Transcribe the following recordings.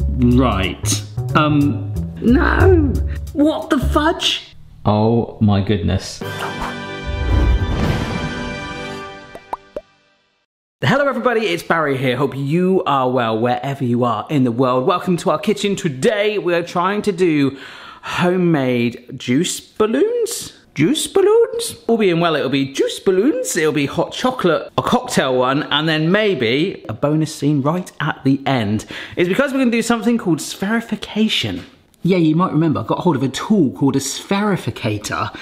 Right. Um, no. What the fudge? Oh my goodness. Hello everybody, it's Barry here. Hope you are well wherever you are in the world. Welcome to our kitchen. Today we are trying to do homemade juice balloons. Juice balloons? All being well, it'll be juice balloons, it'll be hot chocolate, a cocktail one, and then maybe a bonus scene right at the end. It's because we're gonna do something called spherification. Yeah, you might remember, I got hold of a tool called a spherificator.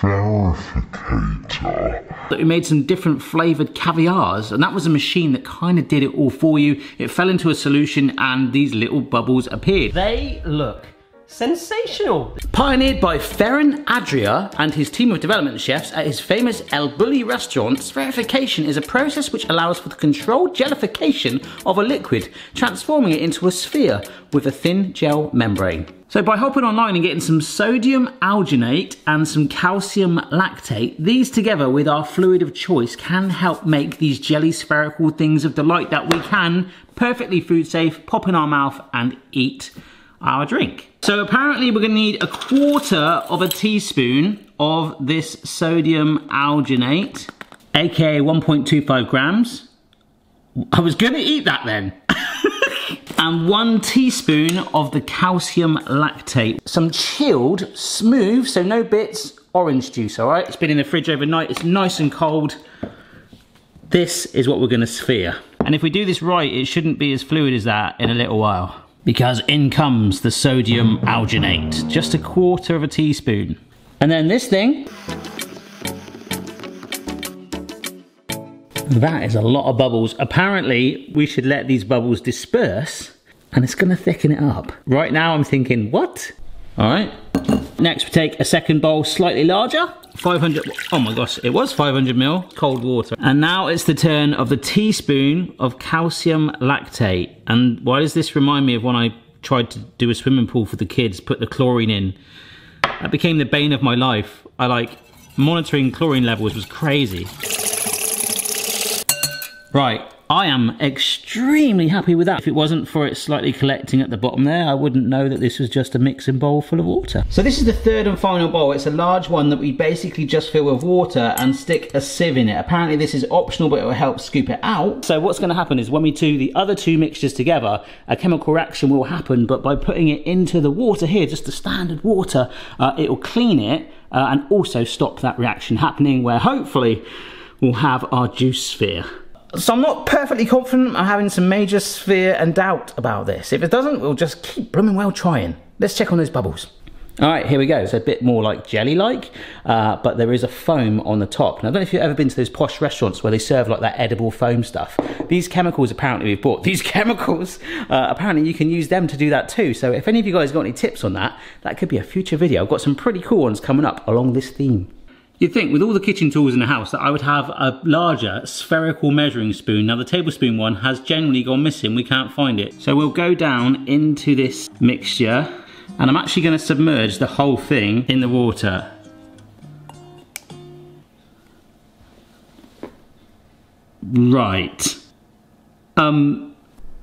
Spherificator. That we made some different flavoured caviars, and that was a machine that kind of did it all for you. It fell into a solution and these little bubbles appeared. They look sensational. Pioneered by Ferran Adria and his team of development chefs at his famous El Bulli restaurant, spherification is a process which allows for the controlled gelification of a liquid, transforming it into a sphere with a thin gel membrane. So by hopping online and getting some sodium alginate and some calcium lactate, these together with our fluid of choice can help make these jelly spherical things of delight that we can perfectly food safe, pop in our mouth and eat our drink. So apparently we're gonna need a quarter of a teaspoon of this sodium alginate, AKA 1.25 grams. I was gonna eat that then. and one teaspoon of the calcium lactate. Some chilled, smooth, so no bits, orange juice, all right? It's been in the fridge overnight, it's nice and cold. This is what we're gonna sphere. And if we do this right, it shouldn't be as fluid as that in a little while because in comes the sodium alginate, just a quarter of a teaspoon. And then this thing, that is a lot of bubbles. Apparently we should let these bubbles disperse and it's gonna thicken it up. Right now I'm thinking, what? All right. Next we take a second bowl slightly larger 500, oh my gosh, it was 500 mil cold water. And now it's the turn of the teaspoon of calcium lactate. And why does this remind me of when I tried to do a swimming pool for the kids, put the chlorine in? That became the bane of my life. I like, monitoring chlorine levels was crazy. Right, I am extremely happy with that. If it wasn't for it slightly collecting at the bottom there, I wouldn't know that this was just a mixing bowl full of water. So this is the third and final bowl. It's a large one that we basically just fill with water and stick a sieve in it. Apparently this is optional, but it will help scoop it out. So what's gonna happen is when we do the other two mixtures together, a chemical reaction will happen, but by putting it into the water here, just the standard water, uh, it will clean it uh, and also stop that reaction happening where hopefully we'll have our juice sphere. So I'm not perfectly confident. I'm having some major fear and doubt about this. If it doesn't, we'll just keep blooming well trying. Let's check on those bubbles. All right, here we go. It's a bit more like jelly-like, uh, but there is a foam on the top. Now, I don't know if you've ever been to those posh restaurants where they serve like that edible foam stuff. These chemicals, apparently, we've bought these chemicals. Uh, apparently, you can use them to do that too. So if any of you guys got any tips on that, that could be a future video. I've got some pretty cool ones coming up along this theme. You'd think with all the kitchen tools in the house that I would have a larger spherical measuring spoon. Now the tablespoon one has generally gone missing, we can't find it. So we'll go down into this mixture and I'm actually gonna submerge the whole thing in the water. Right. Um,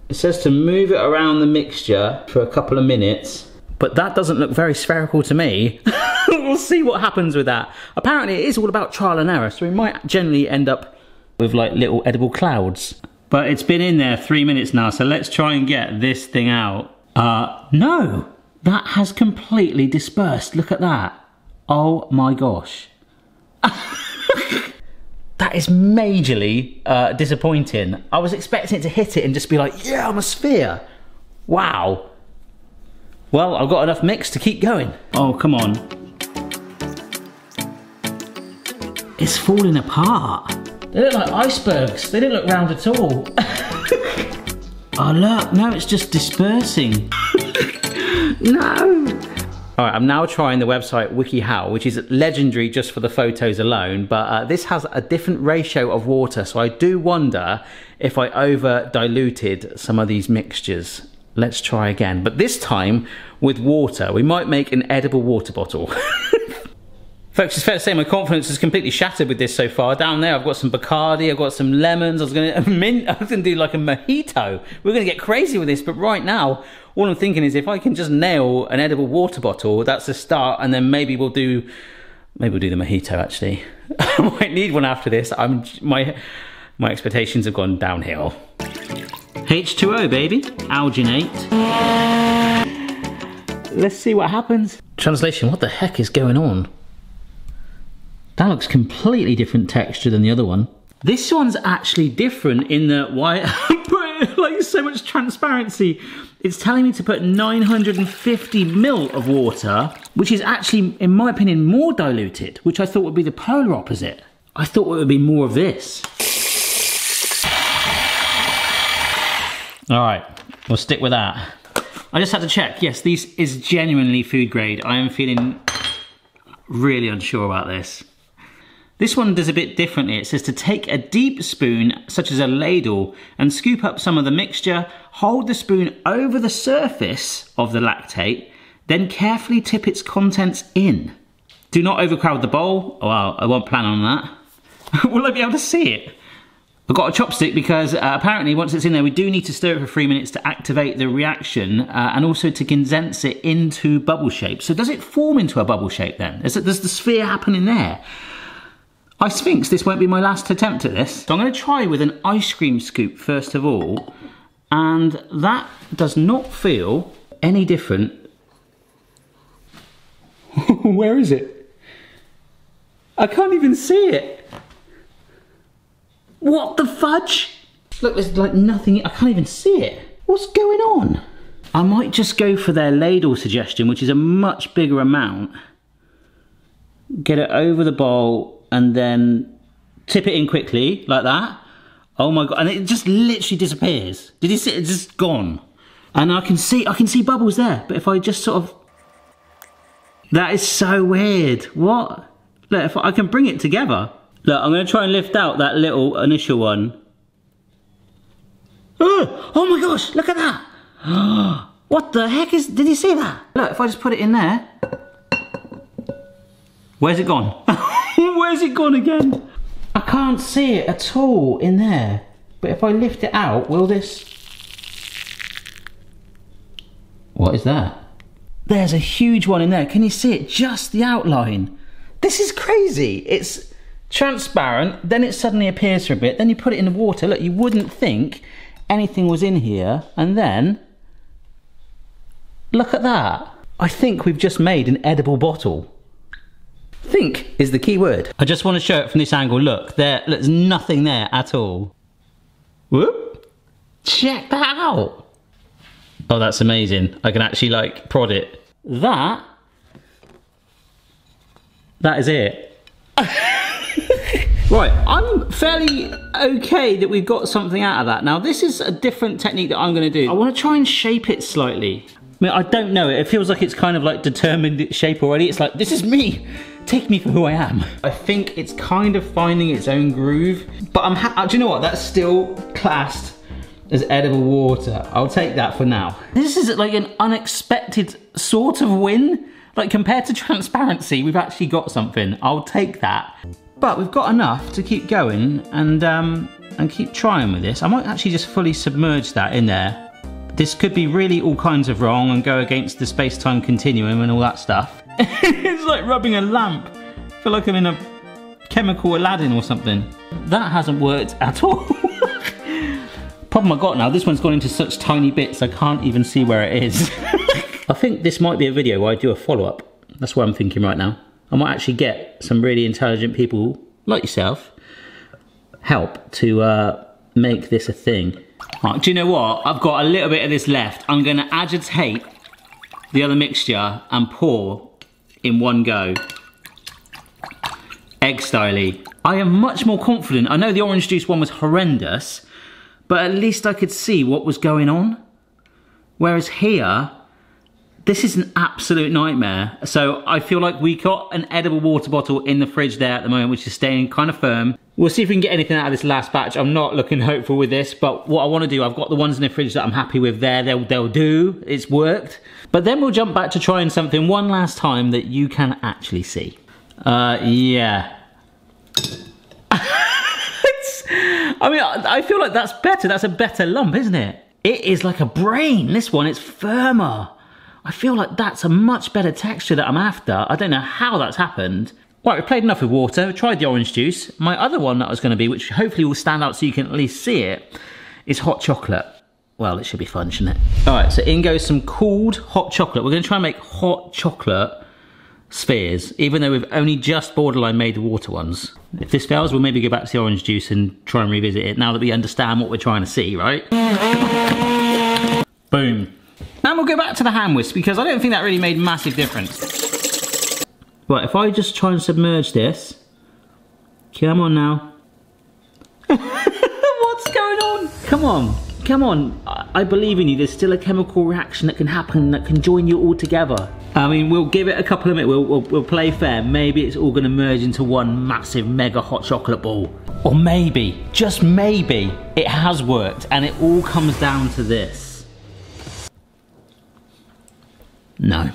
it says to move it around the mixture for a couple of minutes, but that doesn't look very spherical to me. we'll see what happens with that. Apparently it is all about trial and error, so we might generally end up with like little edible clouds. But it's been in there three minutes now, so let's try and get this thing out. Uh, no, that has completely dispersed. Look at that. Oh my gosh. that is majorly uh, disappointing. I was expecting it to hit it and just be like, yeah, I'm a sphere. Wow. Well, I've got enough mix to keep going. Oh, come on. It's falling apart. They look like icebergs. They don't look round at all. oh look, no, it's just dispersing. no. All right, I'm now trying the website WikiHow, which is legendary just for the photos alone, but uh, this has a different ratio of water, so I do wonder if I over diluted some of these mixtures. Let's try again, but this time with water. We might make an edible water bottle. Folks, it's fair to say my confidence is completely shattered with this so far. Down there, I've got some Bacardi, I've got some lemons. I was to mint, I was to do like a mojito. We're to get crazy with this, but right now, all I'm thinking is if I can just nail an edible water bottle, that's a start, and then maybe we'll do, maybe we'll do the mojito actually. I might need one after this. I'm my my expectations have gone downhill. H2O baby, alginate. Let's see what happens. Translation, what the heck is going on? That looks completely different texture than the other one. This one's actually different in that why I put like so much transparency. It's telling me to put 950 mil of water, which is actually, in my opinion, more diluted, which I thought would be the polar opposite. I thought it would be more of this. All right, we'll stick with that. I just had to check. Yes, this is genuinely food grade. I am feeling really unsure about this. This one does a bit differently. It says to take a deep spoon, such as a ladle, and scoop up some of the mixture, hold the spoon over the surface of the lactate, then carefully tip its contents in. Do not overcrowd the bowl. Oh, well, I won't plan on that. Will I be able to see it? I've got a chopstick because uh, apparently once it's in there, we do need to stir it for three minutes to activate the reaction uh, and also to condense it into bubble shape. So does it form into a bubble shape then? It, does the sphere happen in there? I sphinx this won't be my last attempt at this. So I'm going to try with an ice cream scoop first of all. And that does not feel any different. Where is it? I can't even see it. What the fudge? Look, there's like nothing, I can't even see it. What's going on? I might just go for their ladle suggestion, which is a much bigger amount. Get it over the bowl and then tip it in quickly like that. Oh my god! And it just literally disappears. Did you see? It's just gone. And I can see, I can see bubbles there. But if I just sort of, that is so weird. What? Look, if I can bring it together. Look, I'm going to try and lift out that little initial one. Oh, oh my gosh! Look at that. what the heck is? Did you see that? Look, if I just put it in there. Where's it gone? Where's it gone again? I can't see it at all in there. But if I lift it out, will this... What is that? There's a huge one in there. Can you see it? Just the outline. This is crazy. It's transparent, then it suddenly appears for a bit, then you put it in the water. Look, you wouldn't think anything was in here, and then... Look at that. I think we've just made an edible bottle. Think is the key word. I just want to show it from this angle. Look, there, there's nothing there at all. Whoop. Check that out. Oh, that's amazing. I can actually like prod it. That, that is it. right, I'm fairly okay that we've got something out of that. Now, this is a different technique that I'm gonna do. I wanna try and shape it slightly. I mean, I don't know, it feels like it's kind of like determined shape already. It's like, this is me take me for who I am. I think it's kind of finding its own groove, but I'm uh, do you know what? That's still classed as edible water. I'll take that for now. This is like an unexpected sort of win. Like compared to transparency, we've actually got something. I'll take that. But we've got enough to keep going and um, and keep trying with this. I might actually just fully submerge that in there. This could be really all kinds of wrong and go against the space-time continuum and all that stuff. it's like rubbing a lamp. I feel like I'm in a chemical Aladdin or something. That hasn't worked at all. Problem I got now, this one's gone into such tiny bits I can't even see where it is. I think this might be a video where I do a follow-up. That's what I'm thinking right now. I might actually get some really intelligent people like yourself help to uh, make this a thing. Right, do you know what? I've got a little bit of this left. I'm going to agitate the other mixture and pour in one go. Egg styly. I am much more confident. I know the orange juice one was horrendous, but at least I could see what was going on. Whereas here, this is an absolute nightmare. So I feel like we got an edible water bottle in the fridge there at the moment, which is staying kind of firm. We'll see if we can get anything out of this last batch. I'm not looking hopeful with this, but what I want to do, I've got the ones in the fridge that I'm happy with there. They'll, they'll do. It's worked. But then we'll jump back to trying something one last time that you can actually see. Uh, yeah. I mean, I feel like that's better. That's a better lump, isn't it? It is like a brain. This one, it's firmer. I feel like that's a much better texture that I'm after. I don't know how that's happened. Right, we've played enough with water, we've tried the orange juice. My other one that was going to be, which hopefully will stand out so you can at least see it, is hot chocolate. Well, it should be fun, shouldn't it? All right, so in goes some cooled hot chocolate. We're going to try and make hot chocolate spheres, even though we've only just borderline made the water ones. If this fails, we'll maybe go back to the orange juice and try and revisit it now that we understand what we're trying to see, right? Boom. And we'll go back to the hand whisk because I don't think that really made massive difference. Right, if I just try and submerge this. Come on now. What's going on? Come on, come on. I, believe in you. There's still a chemical reaction that can happen that can join you all together. I mean, we'll give it a couple of minutes. We'll, we'll, we'll play fair. Maybe it's all going to merge into one massive mega hot chocolate ball. Or maybe, just maybe, it has worked and it all comes down to this. No.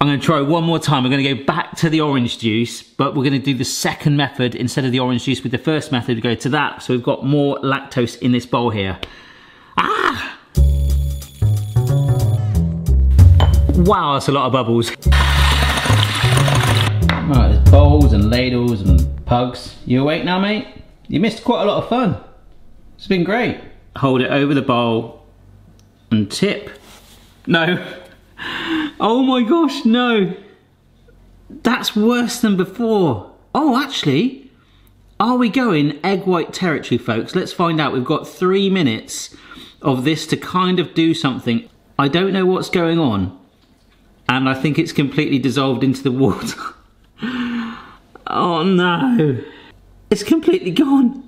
I'm going to try one more time. We're going to go back to the orange juice, but we're going to do the second method instead of the orange juice with the first method. To go to that. So we've got more lactose in this bowl here. Ah! Wow, that's a lot of bubbles. Right, there's bowls and ladles and pugs. You awake now, mate? You missed quite a lot of fun. It's been great. Hold it over the bowl and tip. No. Oh my gosh, no. That's worse than before. Oh, actually, are we going egg white territory, folks? Let's find out. We've got three minutes of this to kind of do something. I don't know what's going on. And I think it's completely dissolved into the water. oh no. It's completely gone.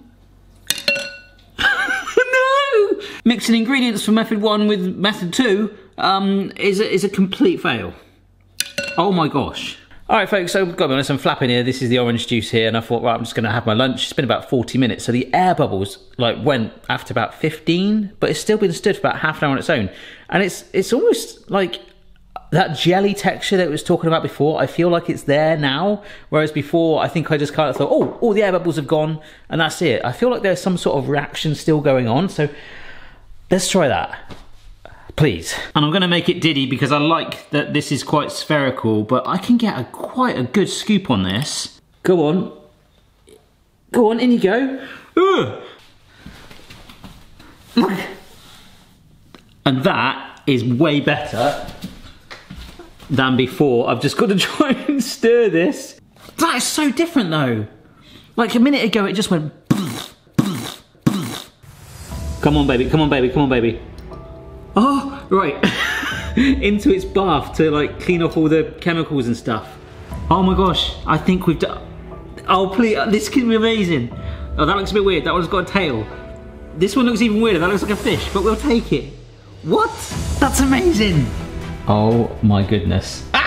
no! Mixing ingredients from method one with method two um, is, a, is a complete fail. Oh my gosh. All right, folks, so got to be honest, I'm flapping here. This is the orange juice here, and I thought, right, I'm just going to have my lunch. It's been about 40 minutes, so the air bubbles like went after about 15, but it's still been stood for about half an hour on its own. And it's it's almost like that jelly texture that I was talking about before. I feel like it's there now, whereas before, I think I just kind of thought, oh, all the air bubbles have gone, and that's it. I feel like there's some sort of reaction still going on, so let's try that please. And I'm gonna make it diddy because I like that this is quite spherical, but I can get a quite a good scoop on this. Go on. Go on, in you go. Ugh. Look. And that is way better than before. I've just got to try and stir this. That is so different though. Like a minute ago it just went Come on baby, come on baby, come on baby. Oh, right. Into its bath to like clean off all the chemicals and stuff. Oh my gosh, I think we've done... Oh please, uh, this could be amazing. Oh, that looks a bit weird. That one's got a tail. This one looks even weirder. That looks like a fish, but we'll take it. What? That's amazing. Oh my goodness. right,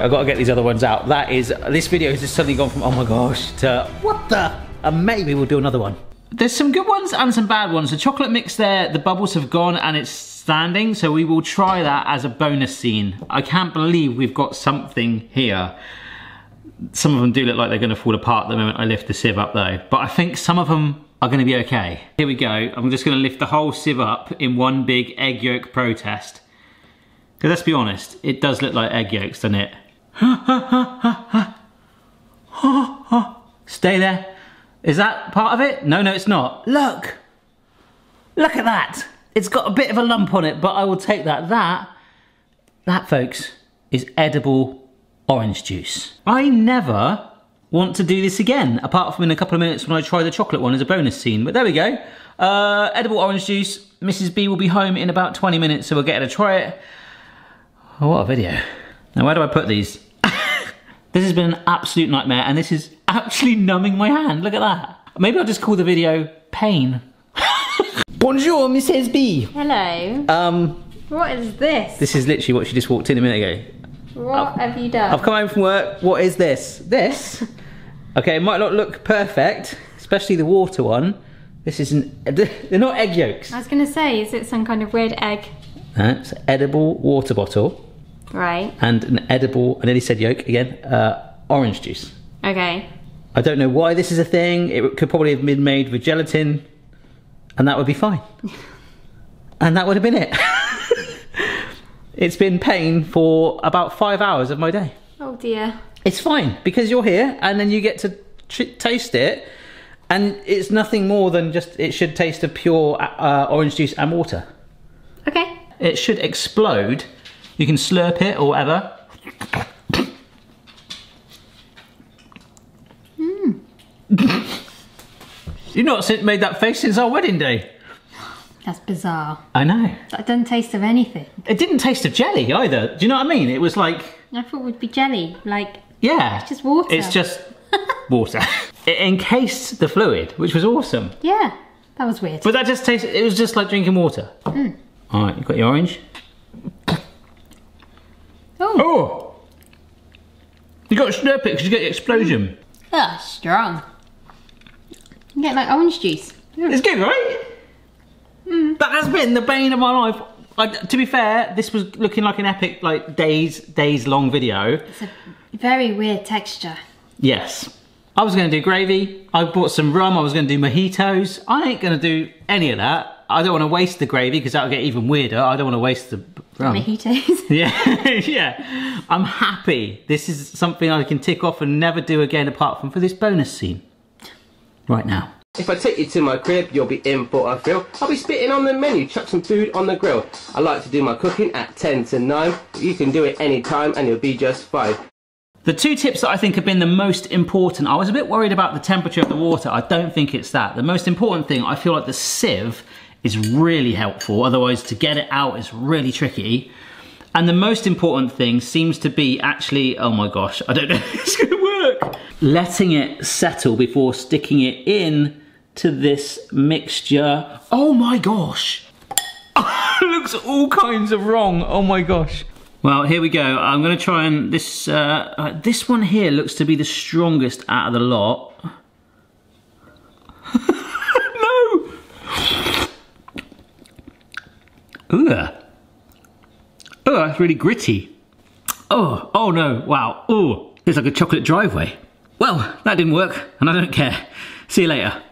I've got to get these other ones out. That is, this video has just suddenly gone from, oh my gosh, to what the? And maybe we'll do another one. There's some good ones and some bad ones. The chocolate mix there, the bubbles have gone and it's standing, so we will try that as a bonus scene. I can't believe we've got something here. Some of them do look like they're gonna fall apart the moment I lift the sieve up though, but I think some of them are gonna be okay. Here we go. I'm just gonna lift the whole sieve up in one big egg yolk protest. Because let's be honest, it does look like egg yolks, doesn't it? Stay there. Is that part of it? No, no, it's not. Look! Look at that! It's got a bit of a lump on it, but I will take that. That, that, folks, is edible orange juice. I never want to do this again, apart from in a couple of minutes when I try the chocolate one as a bonus scene. But there we go. Uh, edible orange juice. Mrs. B will be home in about 20 minutes, so we'll get her to try it. Oh, what a video. Now, where do I put these? this has been an absolute nightmare, and this is actually numbing my hand. Look at that. Maybe I'll just call the video Pain. Bonjour, Mrs. B. Hello. Um, What is this? this is literally what she just walked in a minute ago. what have you done? I've come home from work. What is this? This? Okay, it might not look perfect, especially the water one. This isn't, they're not egg yolks. I was going to say, is it some kind of weird egg? That's an edible water bottle Right. and an edible, I nearly said yolk again, uh, orange juice. Okay. I don't know why this is a thing. It could probably have been made with gelatin. and that would be fine. and that would have been it. it's been pain for about five hours of my day. Oh dear. It's fine because you're here and then you get to taste it, and it's nothing more than just it should taste of pure uh, orange juice and water. Okay. It should explode. You can slurp it or whatever. You've not made that face since our wedding day. That's bizarre. I know. That doesn't taste of anything. It didn't taste of jelly either. Do you know what I mean? It was like, I thought it would be jelly. Like, yeah. it's just water. It's just water. it encased the fluid, which was awesome. Yeah. That was weird. But that just tasted, it was just like drinking water. Mm. All right, you got your orange. Oh, Oh! You got to slurp it because you get the explosion. that's strong. You get like orange juice. It's good, right? Mm. That has been the bane of my life. Like, to be fair, this was looking like an epic, like days, days long video. It's a very weird texture. Yes. I was going to do gravy. I bought some rum. I was going to do mojitos. I ain't going to do any of that. I don't want to waste the gravy because that'll get even weirder. I don't want to waste the rum. Mojitos. Yeah, yeah. I'm happy. This is something I can tick off and never do again apart from for this bonus scene. Right now. If I take you to my crib, you'll be in for a thrill. I'll be spitting on the menu, chuck some food on the grill. I like to do my cooking at 10 to 9. You can do it any time and you'll be just fine. The two tips that I think have been the most important, I was a bit worried about the temperature of the water. I don't think it's that. The most important thing, I feel like the sieve is really helpful. Otherwise, to get it out is really tricky. And the most important thing seems to be actually, oh my gosh, I don't know if it's gonna work. Letting it settle before sticking it in to this mixture. Oh my gosh. looks all kinds of wrong. Oh my gosh. Well, here we go. I'm to try and this uh, uh, this one here looks to be the strongest out of the lot. no. Ooh. Oh, that's really gritty. Oh, oh no, wow. Oh, it's like a chocolate driveway. Well, that didn't work, and I don't care. See you later.